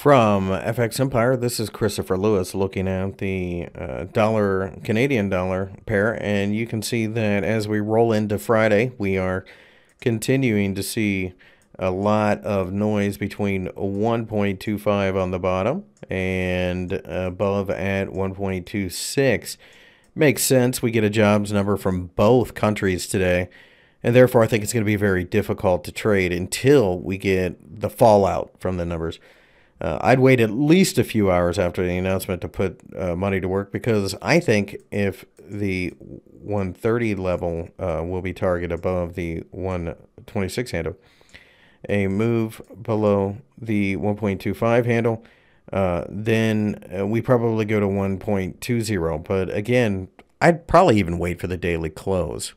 From FX Empire, this is Christopher Lewis looking at the uh, dollar Canadian dollar pair, and you can see that as we roll into Friday, we are continuing to see a lot of noise between 1.25 on the bottom and above at 1.26. Makes sense. We get a jobs number from both countries today, and therefore I think it's going to be very difficult to trade until we get the fallout from the numbers. Uh, I'd wait at least a few hours after the announcement to put uh, money to work because I think if the 130 level uh, will be target above the 126 handle, a move below the 1.25 handle, uh, then uh, we probably go to 1.20. But again, I'd probably even wait for the daily close.